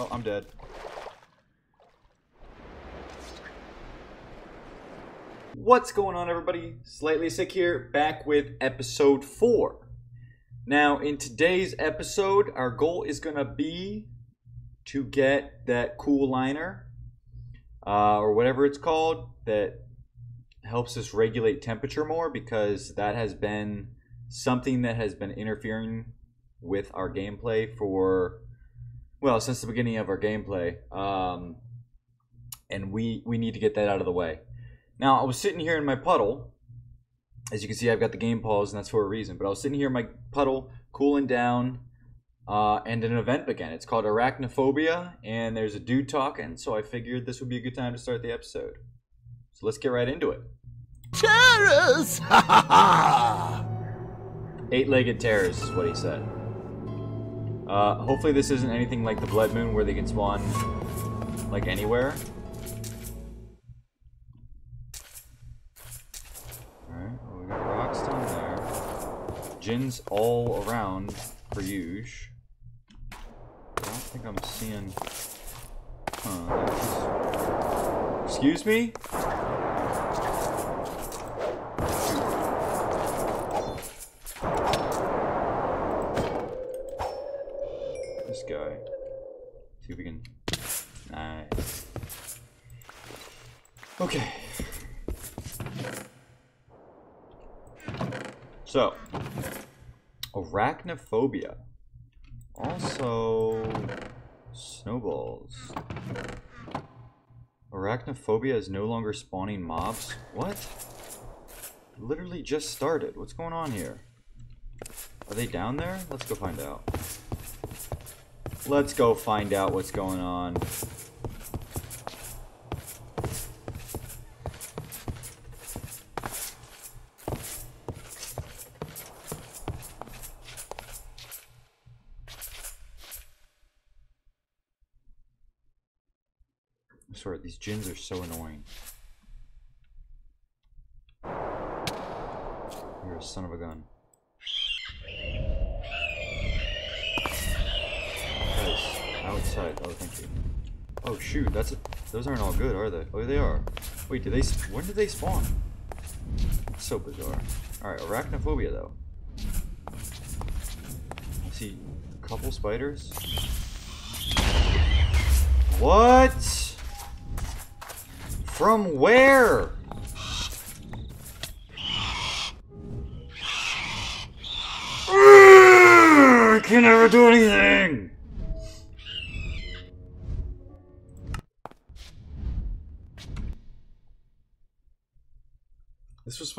Oh, I'm dead. What's going on, everybody? SleightlySic here, back with episode 4. Now, in today's episode, our goal is going to be to get that cool liner, uh, or whatever it's called, that helps us regulate temperature more because that has been something that has been interfering with our gameplay for well since the beginning of our gameplay um, and we we need to get that out of the way now i was sitting here in my puddle as you can see i've got the game paused and that's for a reason but i was sitting here in my puddle cooling down uh, and an event began it's called arachnophobia and there's a dude talking so i figured this would be a good time to start the episode so let's get right into it Terrors! Ha ha ha! Eight-legged terrors is what he said. Uh, hopefully this isn't anything like the Blood Moon where they can spawn, like, anywhere. Alright, well, we got rocks down there. Gins all around for Yuge. I don't think I'm seeing... Huh, Excuse me? Guy. See if we can. Nice. Okay. So, arachnophobia. Also, snowballs. Arachnophobia is no longer spawning mobs? What? Literally just started. What's going on here? Are they down there? Let's go find out. Let's go find out what's going on. Sorry, these gins are so annoying. You're a son of a gun. Outside. Oh, thank you. Oh shoot, that's a, those aren't all good, are they? Oh, they are. Wait, did they? When did they spawn? So bizarre. All right, arachnophobia though. I see a couple spiders. What? From where? I can never do anything.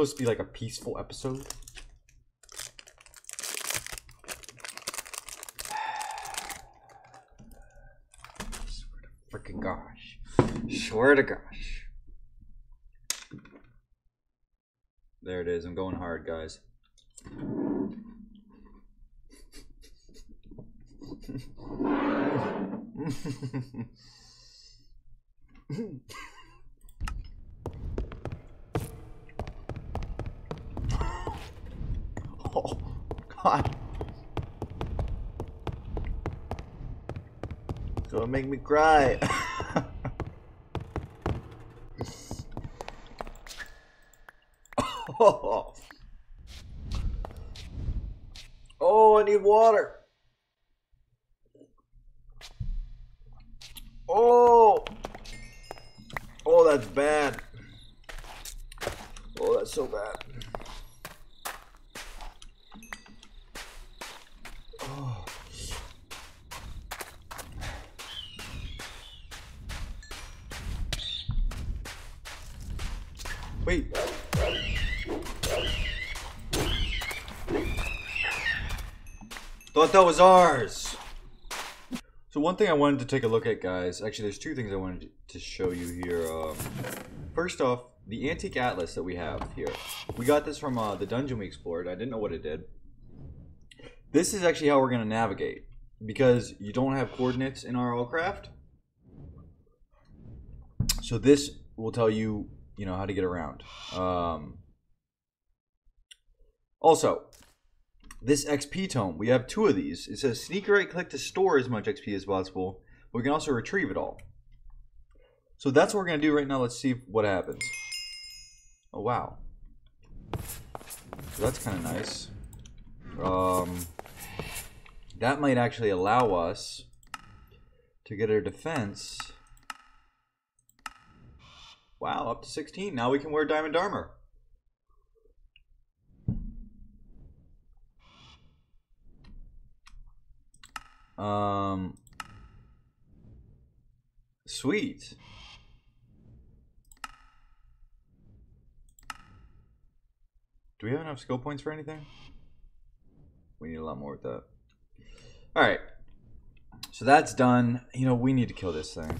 Supposed to be like a peaceful episode. Swear to freaking gosh. Swear to gosh. There it is. I'm going hard, guys. oh, God. Don't make me cry. oh. oh, I need water. Thought that was ours. So one thing I wanted to take a look at, guys. Actually, there's two things I wanted to show you here. Um, first off, the antique atlas that we have here. We got this from uh, the dungeon we explored. I didn't know what it did. This is actually how we're going to navigate. Because you don't have coordinates in RLCraft. So this will tell you, you know, how to get around. Um, also, this XP tome, we have two of these. It says sneak right click to store as much XP as possible, but We can also retrieve it all. So that's what we're going to do right now. Let's see what happens. Oh, wow. So that's kind of nice. Um, that might actually allow us to get our defense. Wow, up to 16. Now we can wear diamond armor. Um, sweet. Do we have enough skill points for anything? We need a lot more with that. All right. So that's done. You know, we need to kill this thing.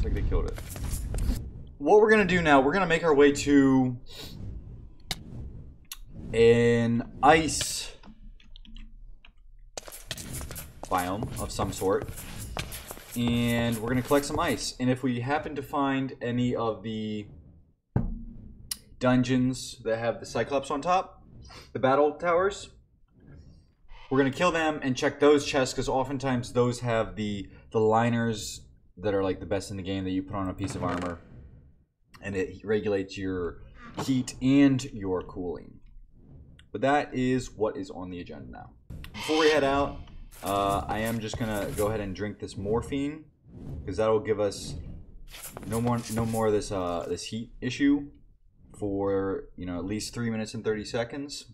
Looks like they killed it. What we're gonna do now, we're gonna make our way to an ice biome of some sort. And we're gonna collect some ice. And if we happen to find any of the dungeons that have the Cyclops on top, the battle towers, we're gonna kill them and check those chests because oftentimes those have the the liners that are like the best in the game that you put on a piece of armor, and it regulates your heat and your cooling. But that is what is on the agenda now. Before we head out, uh, I am just gonna go ahead and drink this morphine because that'll give us no more no more of this uh, this heat issue for you know at least three minutes and thirty seconds.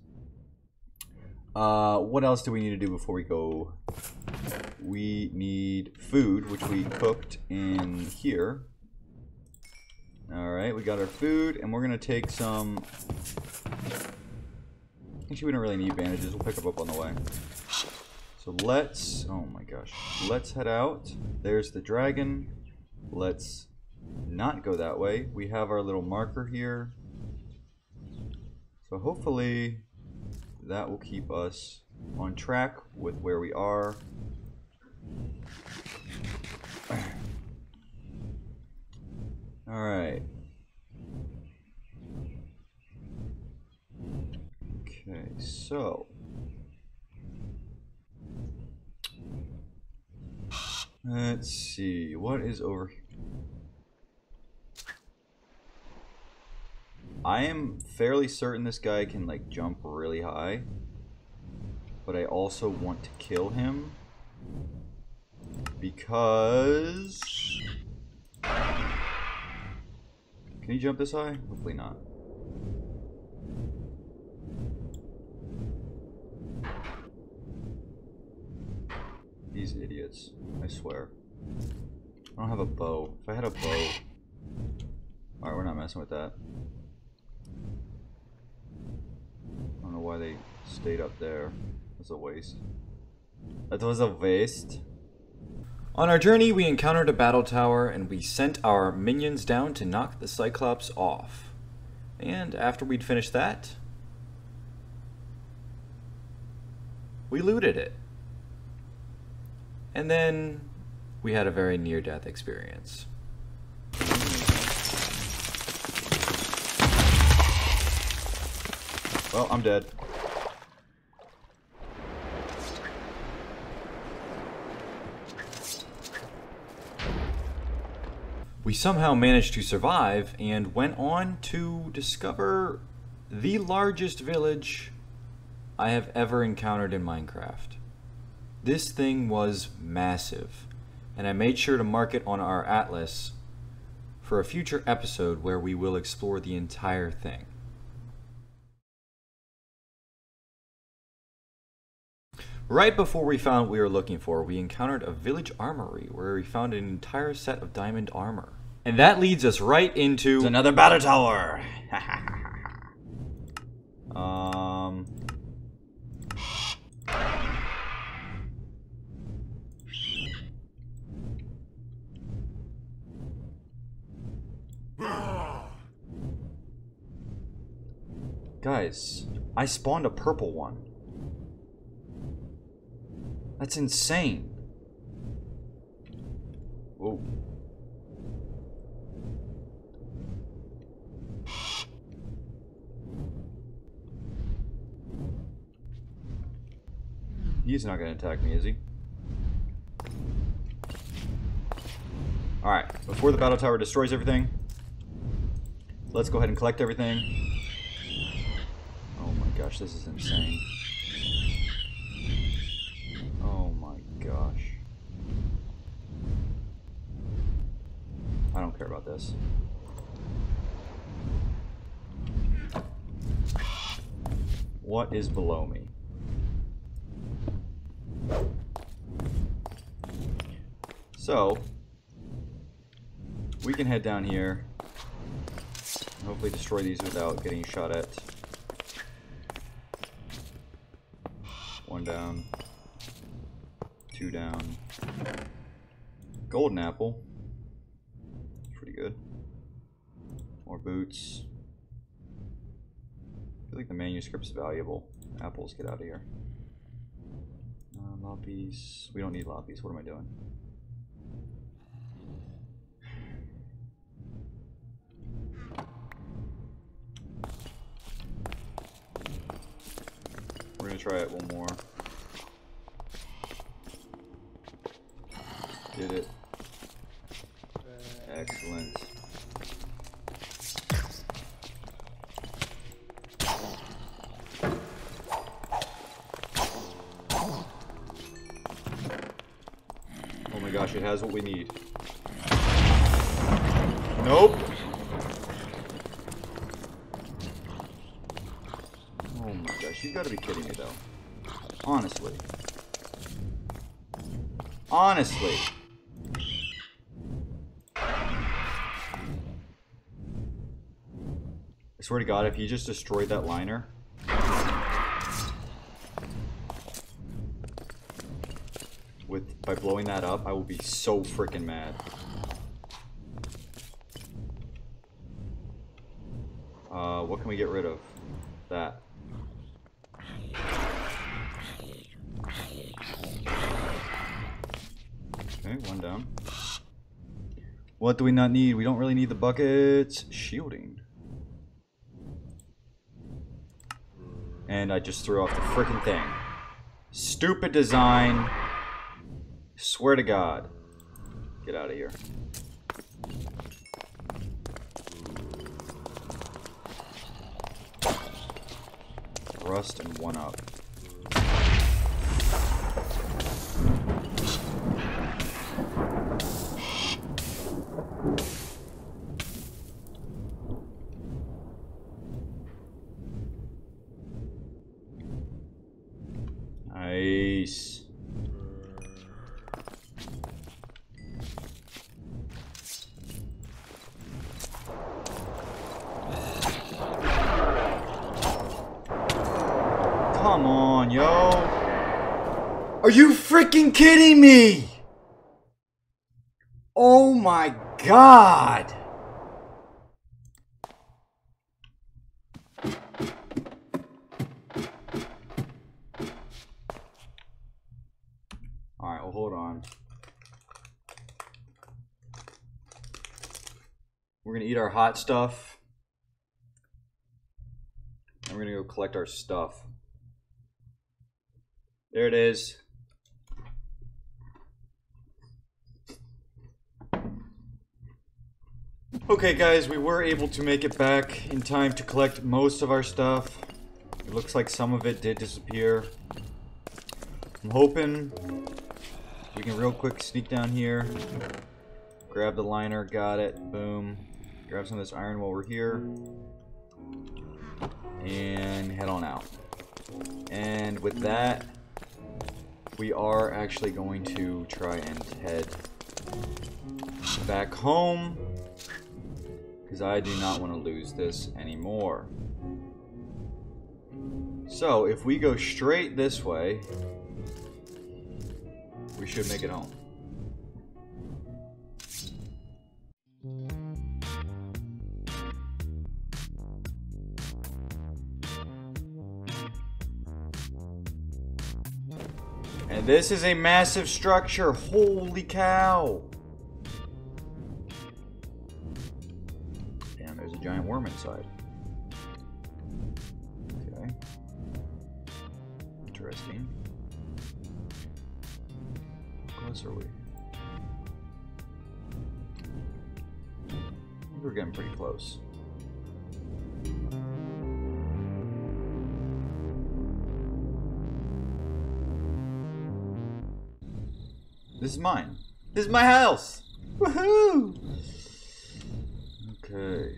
Uh, what else do we need to do before we go? We need food, which we cooked in here. Alright, we got our food, and we're going to take some... Actually, we don't really need bandages. We'll pick them up on the way. So let's... Oh my gosh. Let's head out. There's the dragon. Let's not go that way. We have our little marker here. So hopefully that will keep us on track with where we are. All right. Okay, so let's see what is over here. I am fairly certain this guy can like jump really high. But I also want to kill him. Because... Can he jump this high? Hopefully not. These idiots. I swear. I don't have a bow. If I had a bow... Alright, we're not messing with that. I don't know why they stayed up there. It's a waste. That was a waste. On our journey, we encountered a battle tower and we sent our minions down to knock the Cyclops off. And after we'd finished that, we looted it. And then we had a very near death experience. Well, I'm dead. We somehow managed to survive and went on to discover the largest village I have ever encountered in Minecraft. This thing was massive, and I made sure to mark it on our atlas for a future episode where we will explore the entire thing. Right before we found what we were looking for, we encountered a village armory where we found an entire set of diamond armor. And that leads us right into another battle tower. um Guys, I spawned a purple one. That's insane. Whoa. He's not going to attack me, is he? Alright, before the battle tower destroys everything, let's go ahead and collect everything. Oh my gosh, this is insane. Oh my gosh. I don't care about this. What is below me? So, we can head down here. and Hopefully destroy these without getting shot at. One down. Two down. Golden apple. Good. More boots. I feel like the manuscript's valuable. Apples, get out of here. Uh. We don't need loppies. What am I doing? We're gonna try it one more. Did it. Excellent. Oh my gosh, it has what we need. Nope. Oh my gosh, you gotta be kidding me though. Honestly. Honestly. Swear to God, if you just destroyed that liner. With by blowing that up, I will be so freaking mad. Uh, what can we get rid of? That. Okay, one down. What do we not need? We don't really need the buckets. Shielding. And I just threw off the freaking thing. Stupid design. Swear to God. Get out of here. Rust and one up. Nice. Come on, yo. Are you freaking kidding me? Oh my god. Hold on. We're gonna eat our hot stuff. And we're gonna go collect our stuff. There it is. Okay, guys, we were able to make it back in time to collect most of our stuff. It looks like some of it did disappear. I'm hoping we can real quick sneak down here. Grab the liner, got it, boom. Grab some of this iron while we're here. And head on out. And with that, we are actually going to try and head back home. Because I do not want to lose this anymore. So, if we go straight this way, we should make it home. And this is a massive structure. Holy cow. Damn, there's a giant worm inside. This is mine. This is my house. Woohoo! Okay.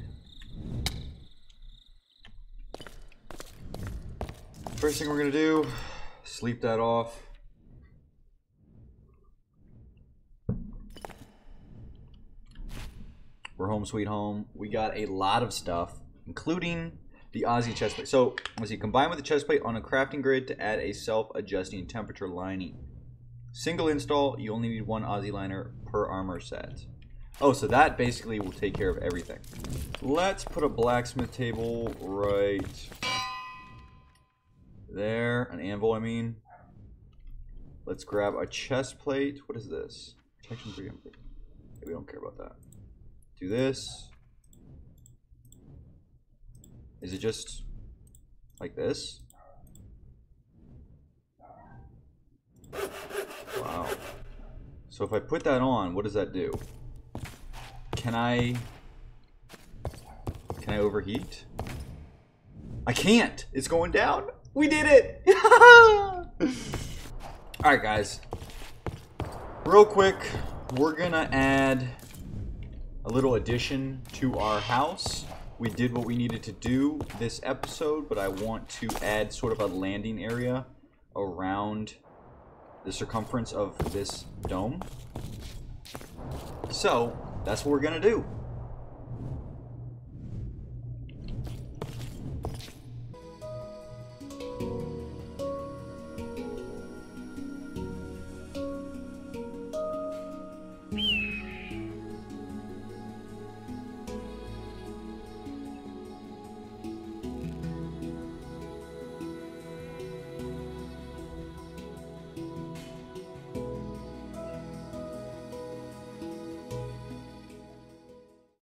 First thing we're gonna do, sleep that off. We're home sweet home. We got a lot of stuff, including the Ozzy chest plate. So, let's see, combine with the chest plate on a crafting grid to add a self-adjusting temperature lining. Single install, you only need one Ozzy liner per armor set. Oh, so that basically will take care of everything. Let's put a blacksmith table right there. An anvil, I mean. Let's grab a chest plate. What is this? Protection 3 We don't care about that. Do this. Is it just like this? Wow. So if I put that on, what does that do? Can I... Can I overheat? I can't! It's going down! We did it! Alright guys. Real quick, we're gonna add a little addition to our house. We did what we needed to do this episode, but I want to add sort of a landing area around the circumference of this dome. So, that's what we're gonna do.